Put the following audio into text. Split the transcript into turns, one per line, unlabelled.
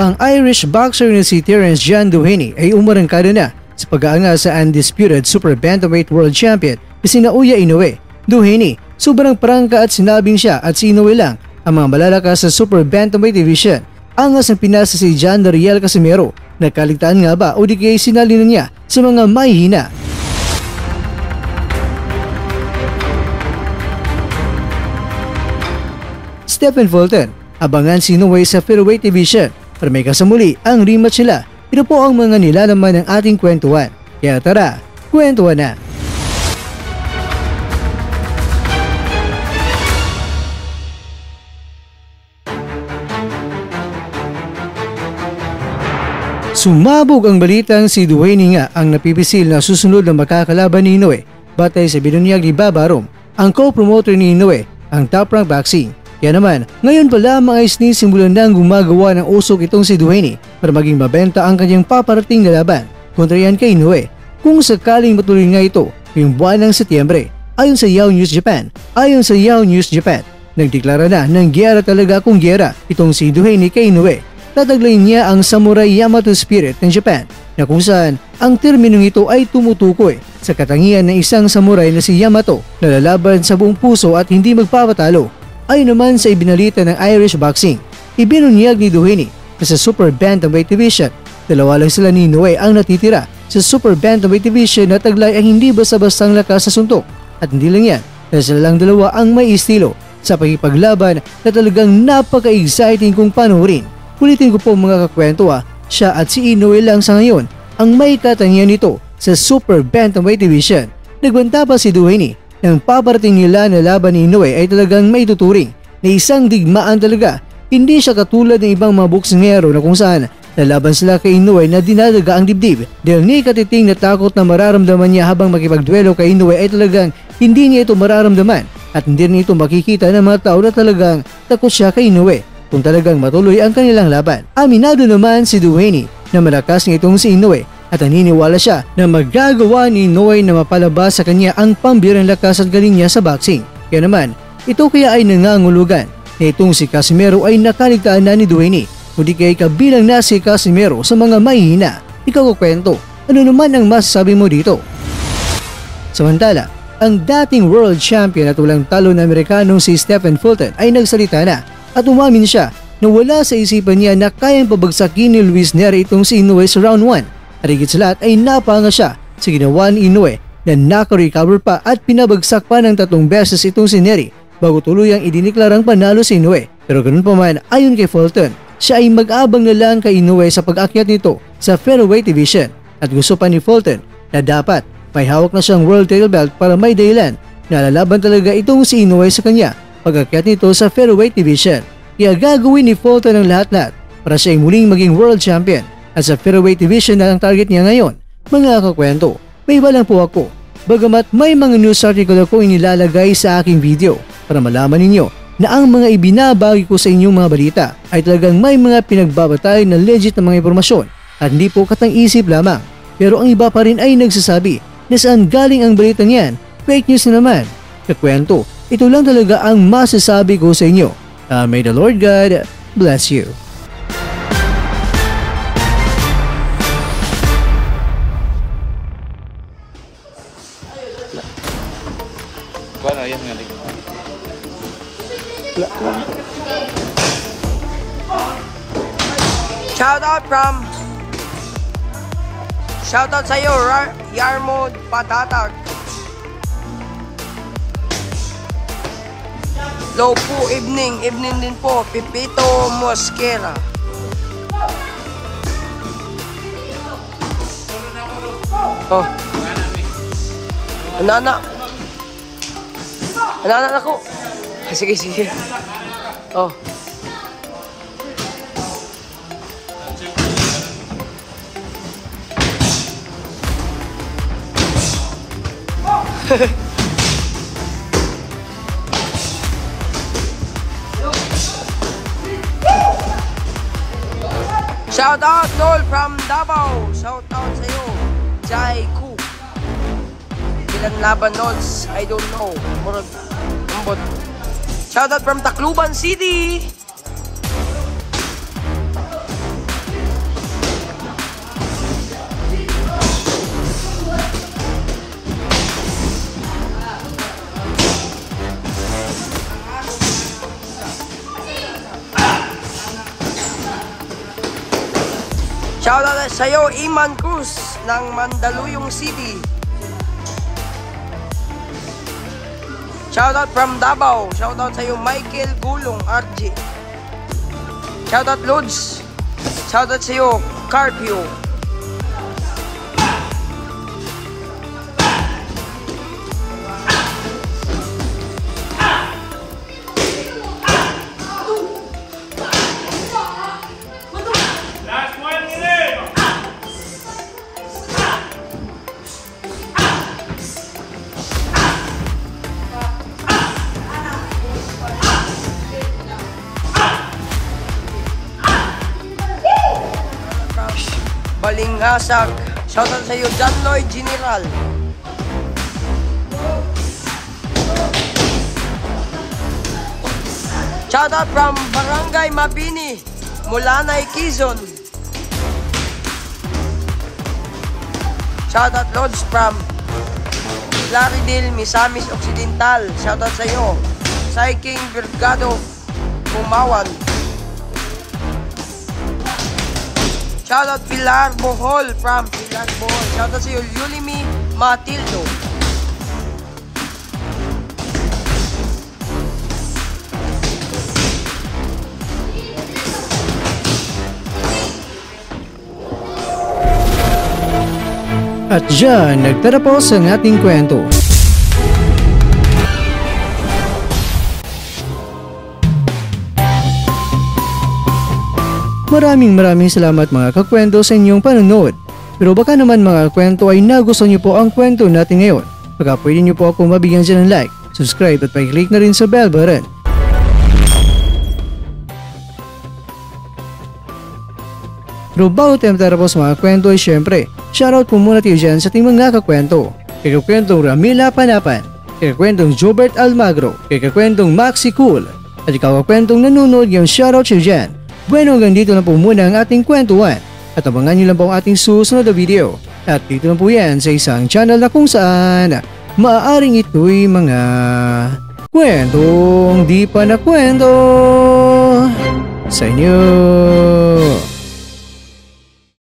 ang Irish boxer na si Terence John Duhaney ay umarangkada na sa pag-aanga sa undisputed Super Bantamweight World Champion na si Naoya Inoue. Duhaney, sobrang prangka at sinabing siya at si Inoue lang ang mga malalakas sa Super Bantamweight Division. Angas ng pinasa si John Dariel Casimero na kaligtaan nga ba o di kaya sinali na niya sa mga mahihina. Stephen Fulton, abangan si Inoue sa featherweight division para may kasamuli ang rematch nila. Ito po ang mga nilalaman ng ating kwentuhan. Kaya tara, kwentuhan na! Sumabog ang balitang si Duwayne nga ang napipisil na susunod na makakalaban ni Inoue batay sa binunyag ni Babarom, ang co-promoter ni Inoue, ang top rank boxing. Kaya naman, ngayon pa lamang ay sinisimulan nang gumagawa ng usok itong si Duhaney para maging mabenta ang kanyang paparating na laban kontra yan kay Inoue. Kung sakaling matuloy nga ito ngayong buwan ng Setyembre, ayon sa Yahoo News Japan, ayon sa Yahoo News Japan, nagdeklara na ng giyera talaga kung giyera itong si Duhaney kay Inoue. Tataglayin niya ang Samurai Yamato Spirit ng Japan na kung saan ang terminong ito ay tumutukoy sa katangian ng isang samurai na si Yamato na lalaban sa buong puso at hindi magpapatalo Ayon naman sa ibinalita ng Irish Boxing, ibinunyag ni Duhaney na sa Super Bantamweight Division, dalawa lang sila ni Inoue ang natitira sa Super Bantamweight Division na taglay ang hindi basta-bastang lakas sa suntok. At hindi lang yan, dahil sila lang dalawa ang may estilo sa pagkipaglaban na talagang napaka-exciting kung panurin. Ulitin ko po mga kakwento ah, siya at si Inoue lang sa ngayon ang may katangian nito sa Super Bantamweight Division. Nagbanta pa si Duhaney ng paparating nila na laban ni Inoue ay talagang may tuturing na isang digmaan talaga. Hindi siya katulad ng ibang mga boksingero na kung saan lalaban sila kay Inoue na dinadaga ang dibdib dahil ni katiting na takot na mararamdaman niya habang makipagduelo kay Inoue ay talagang hindi niya ito mararamdaman at hindi rin ito makikita ng mga tao na talagang takot siya kay Inoue kung talagang matuloy ang kanilang laban. Aminado naman si Duhaney na malakas ng itong si Inoue at naniniwala siya na magagawa ni Noy na mapalabas sa kanya ang pambirang lakas at galing niya sa boxing. Kaya naman, ito kaya ay nangangulugan na itong si Casimero ay nakaligtaan na ni Duane kundi kay kabilang na si Casimero sa mga mahihina. Ikaw kwento, ano naman ang masasabi mo dito? Samantala, ang dating world champion at walang talo na Amerikanong si Stephen Fulton ay nagsalita na at umamin siya na wala sa isipan niya na kayang pabagsakin ni Luis Neri itong si Inoue sa round 1 at higit sa lahat ay napanga siya sa ginawa ni Inoue na nakarecover pa at pinabagsak pa ng tatlong beses itong si Neri bago tuluyang idiniklarang panalo si Inoue. Pero ganun pa man, ayon kay Fulton, siya ay mag-abang na lang kay Inoue sa pag-akyat nito sa featherweight division at gusto pa ni Fulton na dapat may hawak na siyang world title belt para may dahilan na lalaban talaga itong si Inoue sa kanya pag-akyat nito sa featherweight division. Kaya gagawin ni Fulton ang lahat-lahat para siya ay muling maging world champion at sa featherweight division na ang target niya ngayon. Mga kakwento, may iba lang po ako. Bagamat may mga news article ako inilalagay sa aking video para malaman ninyo na ang mga ibinabagi ko sa inyong mga balita ay talagang may mga pinagbabatay na legit na mga impormasyon at hindi po katang isip lamang. Pero ang iba pa rin ay nagsasabi na saan galing ang balita niyan, fake news na naman. Kakwento, ito lang talaga ang masasabi ko sa inyo. Uh, may the Lord God bless you.
Shout out from Shout out sa iyo, Yarmo Patatag. Low po, evening. Evening din po. Pipito Mosquera. Oh. Nana. Nana ako. Ah, Sige, sige. Oh. Shout out Noel from Davao. Shout out sa iyo. Jai Ku. Ilan laban Nols? I don't know. Murag ambot. Shout out from Tacloban City. Shoutout sa'yo, Iman Cruz ng Mandaluyong City. Shoutout from Davao. Shoutout sa'yo, Michael Gulong, RG. Shoutout, Lods. Shoutout sa'yo, Carpio. Balingasag. Shoutout sa'yo, John Lloyd General. Shoutout from Barangay Mabini, Mulanay, Quezon. Shoutout Lodge from Claridel, Misamis Occidental. Shoutout sa iyo. Saiking Virgado, Pumawan. Shoutout Pilar Bohol from Pilar Bohol. Shoutout sa iyo, Yulimi Matildo.
At dyan, nagtatapos ang ating kwento. Maraming maraming salamat mga kakwento sa inyong panonood. Pero baka naman mga kwento ay nagustuhan niyo po ang kwento natin ngayon. Baka pwede niyo po ako mabigyan siya ng like, subscribe at pa-click na rin sa bell button. Pero bago tayo matapos mga kwento ay syempre, shoutout po muna tayo dyan sa ating mga kakwento. Kay kakwentong Ramila Panapan, kay kakwentong Jobert Almagro, kay kakwentong Maxi Cool, at ikaw kakwentong nanonood yung shoutout siya dyan. Bueno hanggang dito na po muna ang ating kwentuhan at abangan nyo lang po ang ating susunod na video. At dito na po yan sa isang channel na kung saan maaaring ito'y mga kwentong di pa na kwento sa inyo.